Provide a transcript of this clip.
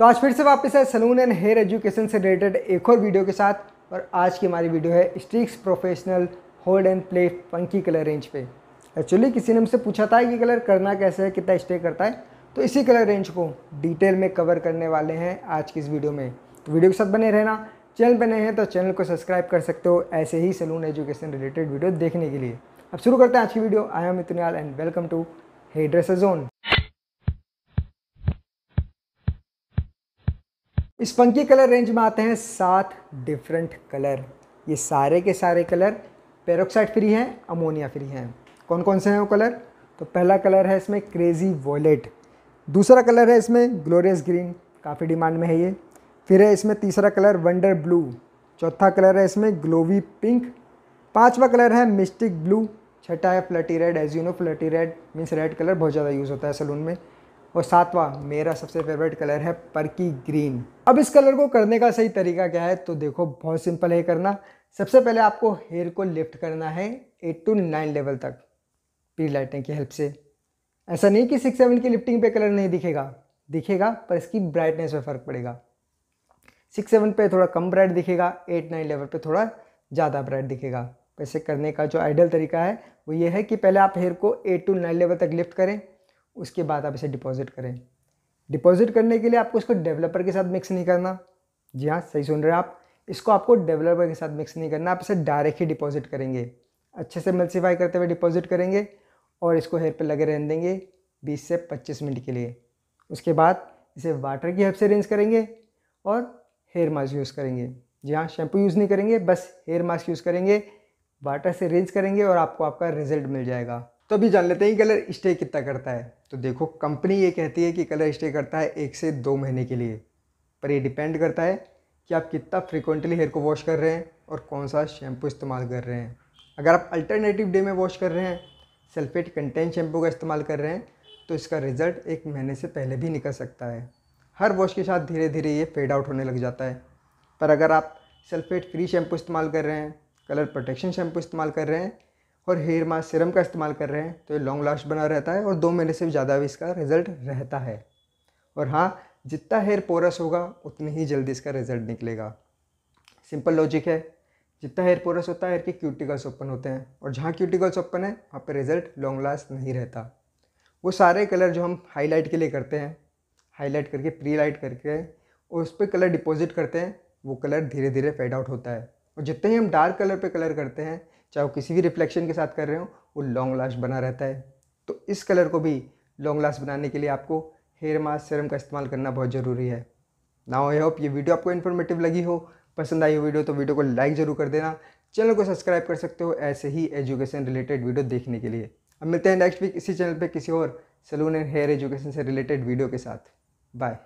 तो आज फिर से वापस है सलून एंड हेयर एजुकेशन से रिलेटेड एक और वीडियो के साथ और आज की हमारी वीडियो है Streax professional hold and play funky colour range पे। एक्चुअली किसी ने मुझसे पूछा था कि कलर करना कैसे है, कितना स्टे करता है तो इसी कलर रेंज को डिटेल में कवर करने वाले हैं आज की इस वीडियो में। तो वीडियो के साथ बने रहना। चैनल बने हैं तो चैनल को सब्सक्राइब कर सकते हो ऐसे ही सलून एजुकेशन रिलेटेड वीडियो देखने के लिए। अब शुरू करते हैं आज की video. I am Mituniyal and welcome to hairdresser zone इस कलर रेंज में आते हैं सात डिफरेंट कलर ये सारे के सारे कलर पेरोक्साइड फ्री हैं अमोनिया फ्री हैं. कौन कौन से हैं वो कलर तो पहला कलर है इसमें क्रेज़ी वॉलेट दूसरा कलर है इसमें ग्लोरियस ग्रीन काफ़ी डिमांड में है ये. फिर है इसमें तीसरा कलर वंडर ब्लू चौथा कलर है इसमें ग्लोवी पिंक पांचवा कलर है मिस्टिक ब्लू छठा है flirty red as you know flirty red means red colour बहुत ज़्यादा यूज़ होता है सलून में. और सातवां, मेरा सबसे फेवरेट कलर है पर्की ग्रीन अब इस कलर को करने का सही तरीका क्या है? तो देखो, बहुत सिंपल है करना। सबसे पहले आपको हेयर को लिफ्ट करना है एट टू नाइन लेवल तक प्री लाइटिंग की हेल्प से। ऐसा नहीं कि सिक्स सेवन की लिफ्टिंग पे कलर नहीं दिखेगा। दिखेगा, पर इसकी ब्राइटनेस में फ़र्क पड़ेगा। सिक्स सेवन पे थोड़ा कम ब्राइट दिखेगा एट नाइन लेवल पे थोड़ा ज़्यादा ब्राइट दिखेगा। वैसे करने का जो आइडियल तरीका है, वो ये है कि पहले आप हेयर को एट टू नाइन लेवल तक लिफ्ट करें। उसके बाद आप इसे डिपॉजिट करें। डिपॉजिट करने के लिए आपको इसको डेवलपर के साथ मिक्स नहीं करना। जी हाँ सही सुन रहे हैं आप। इसको आपको डेवलपर के साथ मिक्स नहीं करना। आप इसे डायरेक्ट ही डिपॉजिट करेंगे। अच्छे से मल्सीफाई करते हुए डिपॉजिट करेंगे और इसको हेयर पे लगे रहने देंगे 20 से 25 मिनट के लिए। उसके बाद इसे वाटर की हेल्प से रेंज करेंगे और हेयर मास्क यूज़ करेंगे। जी हाँ शैम्पू यूज़ नहीं करेंगे, बस हेयर मास्क यूज़ करेंगे वाटर से रेंज करेंगे और आपको आपका रिज़ल्ट मिल जाएगा। तो अभी जान लेते हैं कलर स्टे कितना करता है। तो देखो, कंपनी ये कहती है कि कलर स्टे करता है एक से दो महीने के लिए। पर ये डिपेंड करता है कि आप कितना फ्रिक्वेंटली हेयर को वॉश कर रहे हैं और कौन सा शैम्पू इस्तेमाल कर रहे हैं। अगर आप अल्टरनेटिव डे में वॉश कर रहे हैं, सल्फेट कंटेंट शैम्पू का इस्तेमाल कर रहे हैं तो इसका रिज़ल्ट एक महीने से पहले भी निकल सकता है। हर वॉश के साथ धीरे धीरे ये फेड आउट होने लग जाता है। पर अगर आप सल्फेट फ्री शैम्पू इस्तेमाल कर रहे हैं, कलर प्रोटेक्शन शैम्पू इस्तेमाल कर रहे हैं और हेयर मास्क सिरम का इस्तेमाल कर रहे हैं तो ये लॉन्ग लास्ट बना रहता है और दो महीने से ज़्यादा भी इसका रिज़ल्ट रहता है। और हाँ जितना हेयर पोरस होगा, उतनी ही जल्दी इसका रिज़ल्ट निकलेगा। सिंपल लॉजिक है। जितना हेयर पोरस होता है हेयर के क्यूटिकल्स ओपन होते हैं। और जहाँ क्यूटिकल्स ओपन है, वहाँ पर रिज़ल्ट लॉन्ग लास्ट नहीं रहता। वो सारे कलर जो हम हाईलाइट के लिए करते हैं हाईलाइट करके प्री लाइट करके और उस पर कलर डिपॉजिट करते हैं, वो कलर धीरे धीरे फेड आउट होता है। और जितने ही हम डार्क कलर पे कलर करते हैं चाहे वो किसी भी रिफ्लेक्शन के साथ कर रहे हो, वो लॉन्ग लास्ट बना रहता है। तो इस कलर को भी लॉन्ग लास्ट बनाने के लिए आपको हेयर मास्क सीरम का इस्तेमाल करना बहुत ज़रूरी है। नाउ आई होप ये वीडियो आपको इन्फॉर्मेटिव लगी हो। पसंद आई हो वीडियो तो वीडियो को लाइक ज़रूर कर देना। चैनल को सब्सक्राइब कर सकते हो ऐसे ही एजुकेशन रिलेटेड वीडियो देखने के लिए। अब मिलते हैं नेक्स्ट वीक इसी चैनल पर किसी और सलून एंड हेयर एजुकेशन से रिलेटेड वीडियो के साथ। बाय